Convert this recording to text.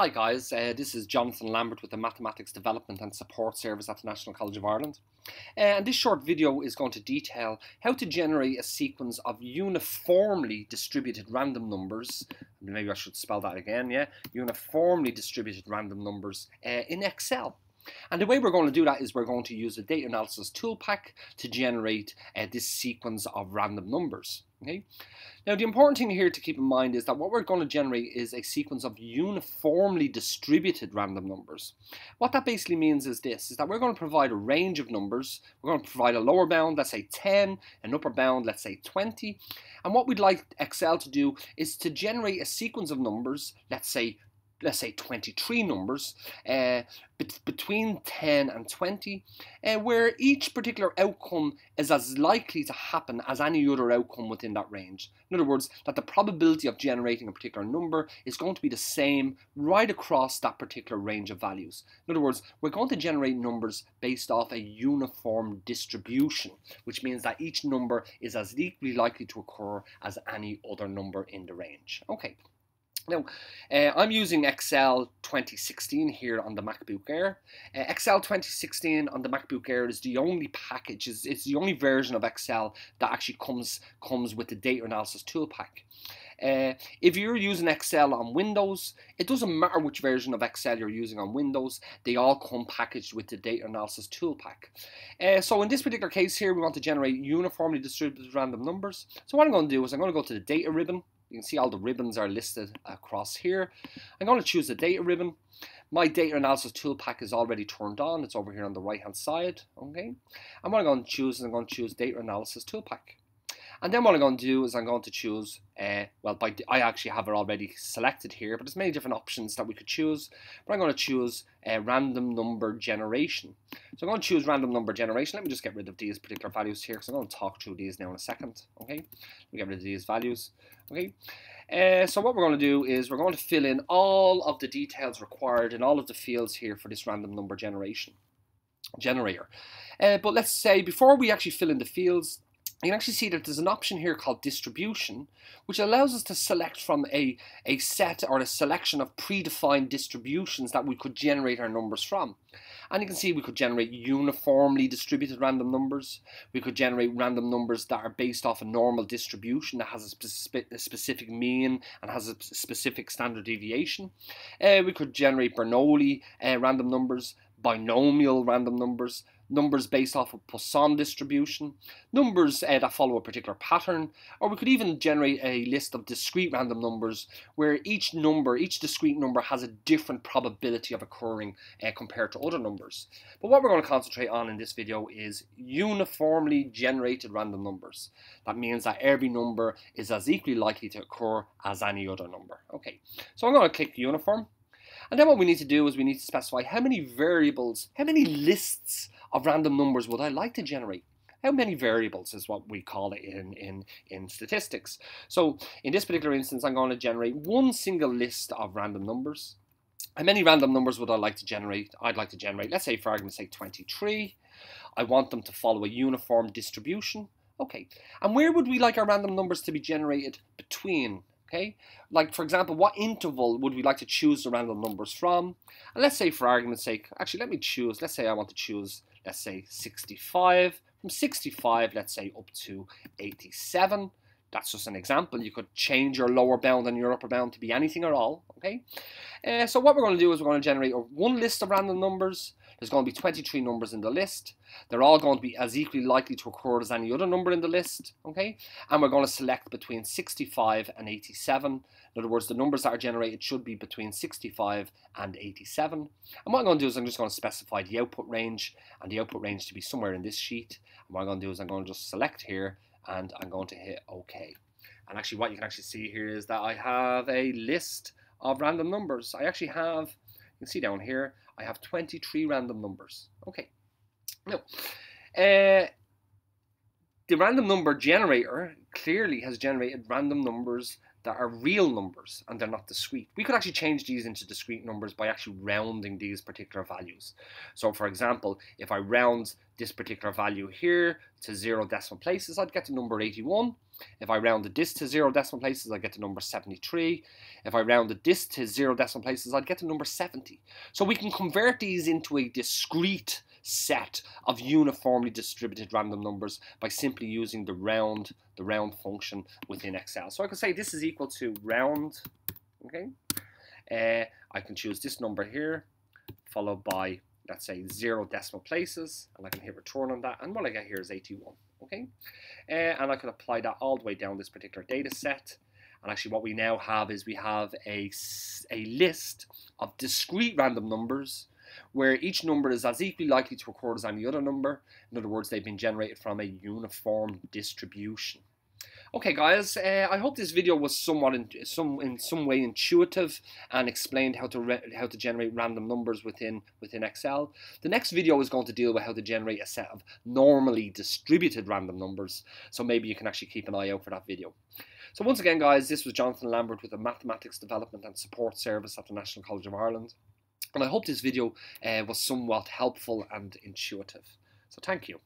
Hi guys, uh, this is Jonathan Lambert with the Mathematics Development and Support Service at the National College of Ireland. Uh, and this short video is going to detail how to generate a sequence of uniformly distributed random numbers, maybe I should spell that again, yeah, uniformly distributed random numbers uh, in Excel. And the way we're going to do that is we're going to use a data analysis tool pack to generate uh, this sequence of random numbers. Okay. Now the important thing here to keep in mind is that what we're going to generate is a sequence of uniformly distributed random numbers. What that basically means is this, is that we're going to provide a range of numbers. We're going to provide a lower bound, let's say 10, an upper bound, let's say 20. And what we'd like Excel to do is to generate a sequence of numbers, let's say let's say 23 numbers uh, between 10 and 20 uh, where each particular outcome is as likely to happen as any other outcome within that range. In other words, that the probability of generating a particular number is going to be the same right across that particular range of values. In other words, we're going to generate numbers based off a uniform distribution, which means that each number is as equally likely to occur as any other number in the range. Okay, now, uh, I'm using Excel 2016 here on the MacBook Air. Uh, Excel 2016 on the MacBook Air is the only package, it's, it's the only version of Excel that actually comes, comes with the data analysis tool pack. Uh, if you're using Excel on Windows, it doesn't matter which version of Excel you're using on Windows, they all come packaged with the data analysis tool pack. Uh, so in this particular case here, we want to generate uniformly distributed random numbers. So what I'm going to do is I'm going to go to the data ribbon you can see all the ribbons are listed across here. I'm going to choose the data ribbon. My data analysis tool pack is already turned on. It's over here on the right hand side. Okay. And what I'm going to choose is I'm going to choose data analysis tool pack. And then what I'm going to do is I'm going to choose, uh, well, by, I actually have it already selected here, but there's many different options that we could choose. But I'm going to choose uh, random number generation. So I'm going to choose random number generation. Let me just get rid of these particular values here because I'm going to talk through these now in a second. Okay, we get rid of these values. Okay, uh, so what we're going to do is we're going to fill in all of the details required in all of the fields here for this random number generation generator. Uh, but let's say before we actually fill in the fields, you can actually see that there's an option here called distribution, which allows us to select from a, a set or a selection of predefined distributions that we could generate our numbers from. And you can see we could generate uniformly distributed random numbers. We could generate random numbers that are based off a normal distribution that has a, spe a specific mean and has a specific standard deviation. Uh, we could generate Bernoulli uh, random numbers, binomial random numbers, numbers based off of Poisson distribution, numbers uh, that follow a particular pattern, or we could even generate a list of discrete random numbers where each number, each discrete number has a different probability of occurring uh, compared to other numbers. But what we're going to concentrate on in this video is uniformly generated random numbers. That means that every number is as equally likely to occur as any other number. Okay, so I'm going to click uniform. And then what we need to do is we need to specify how many variables, how many lists of random numbers would I like to generate? How many variables is what we call it in, in, in statistics. So in this particular instance, I'm going to generate one single list of random numbers. How many random numbers would I like to generate? I'd like to generate, let's say for argument's sake, 23. I want them to follow a uniform distribution. Okay, and where would we like our random numbers to be generated between? Okay, like for example, what interval would we like to choose the random numbers from? And let's say for argument's sake, actually let me choose, let's say I want to choose, let's say 65, from 65, let's say up to 87. That's just an example. You could change your lower bound and your upper bound to be anything at all, okay? Uh, so what we're going to do is we're going to generate one list of random numbers there's going to be 23 numbers in the list. They're all going to be as equally likely to occur as any other number in the list, okay? And we're going to select between 65 and 87. In other words, the numbers that are generated should be between 65 and 87. And what I'm going to do is I'm just going to specify the output range and the output range to be somewhere in this sheet. And what I'm going to do is I'm going to just select here and I'm going to hit OK. And actually what you can actually see here is that I have a list of random numbers. I actually have, you can see down here, I have 23 random numbers. Okay. Now, uh, the random number generator clearly has generated random numbers that are real numbers and they're not discrete. We could actually change these into discrete numbers by actually rounding these particular values. So for example, if I round this particular value here to zero decimal places, I'd get the number 81. If I rounded this to zero decimal places, I get the number 73. If I rounded this to zero decimal places, I'd get the number 70. So we can convert these into a discrete set of uniformly distributed random numbers by simply using the round, the round function within Excel. So I can say this is equal to round, okay? Uh, I can choose this number here, followed by, let's say, zero decimal places, and I can hit return on that, and what I get here is 81, okay? And I can apply that all the way down this particular data set, and actually what we now have is we have a, a list of discrete random numbers where each number is as equally likely to occur as any other number. In other words, they've been generated from a uniform distribution. Okay, guys, uh, I hope this video was somewhat in some in some way intuitive and explained how to how to generate random numbers within within Excel. The next video is going to deal with how to generate a set of normally distributed random numbers. So maybe you can actually keep an eye out for that video. So once again, guys, this was Jonathan Lambert with the Mathematics Development and Support Service at the National College of Ireland. And I hope this video uh, was somewhat helpful and intuitive. So thank you.